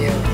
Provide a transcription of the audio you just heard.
Yeah.